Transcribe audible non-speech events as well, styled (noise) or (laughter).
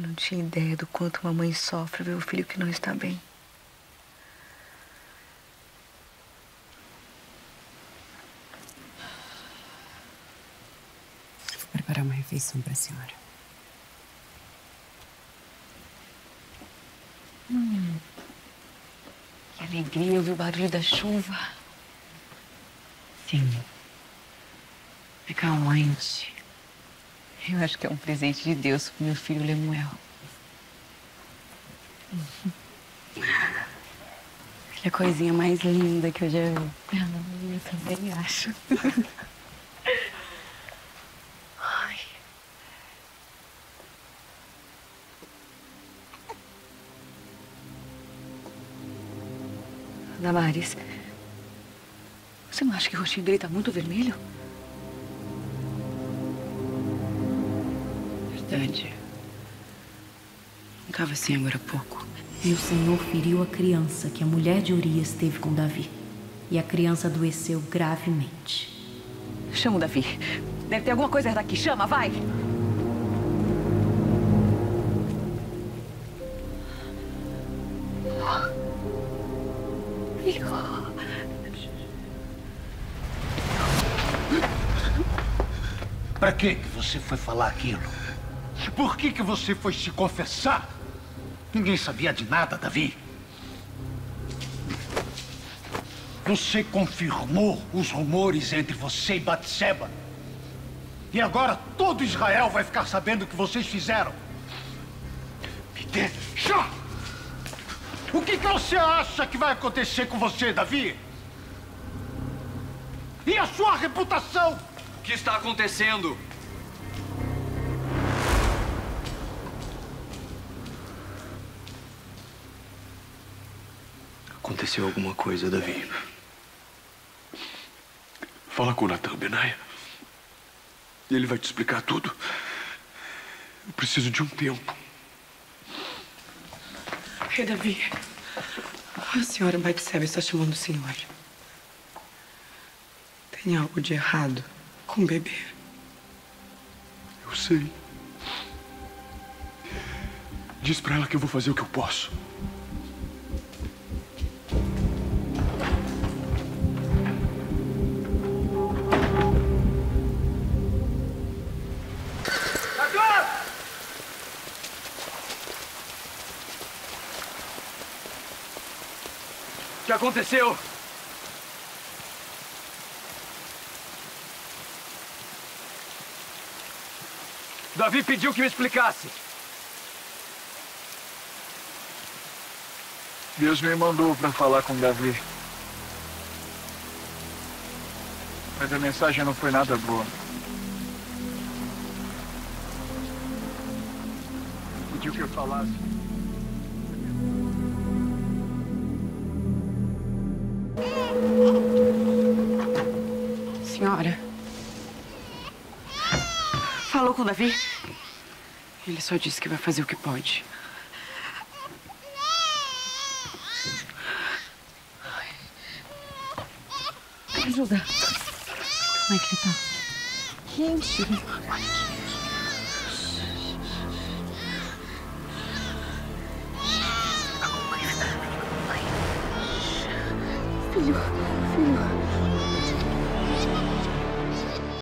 não tinha ideia do quanto uma mãe sofre ver o filho que não está bem. Vou preparar uma refeição para a senhora. Hum. Que alegria ouvir o barulho da chuva. Sim. É calmante. Eu acho que é um presente de Deus pro meu filho Lemuel. Ele é a coisinha mais linda que eu já vi. Eu também acho. (laughs) Ai. Damares, você não acha que o rostinho dele tá muito vermelho? Verdade. Não estava assim agora há pouco. E o Senhor feriu a criança que a mulher de Urias teve com Davi. E a criança adoeceu gravemente. Chama o Davi. Deve ter alguma coisa daqui. Chama, vai! Para que você foi falar aquilo? Por que que você foi se confessar? Ninguém sabia de nada, Davi. Você confirmou os rumores entre você e Batseba. E agora todo Israel vai ficar sabendo o que vocês fizeram. Me deixa! O que, que você acha que vai acontecer com você, Davi? E a sua reputação? O que está acontecendo? Aconteceu alguma coisa, Davi. Fala com o Natan Benaia. Ele vai te explicar tudo. Eu preciso de um tempo. Rei Davi, a senhora Batseba está chamando o senhor. Tem algo de errado com o bebê. Eu sei. Diz pra ela que eu vou fazer o que eu posso. O que aconteceu? Davi pediu que me explicasse. Deus me mandou para falar com Davi. Mas a mensagem não foi nada boa. Pediu que eu falasse. Falou com o Davi? Ele só disse que vai fazer o que pode. Ajuda. Como é que ele tá? Quente. Filho, filho.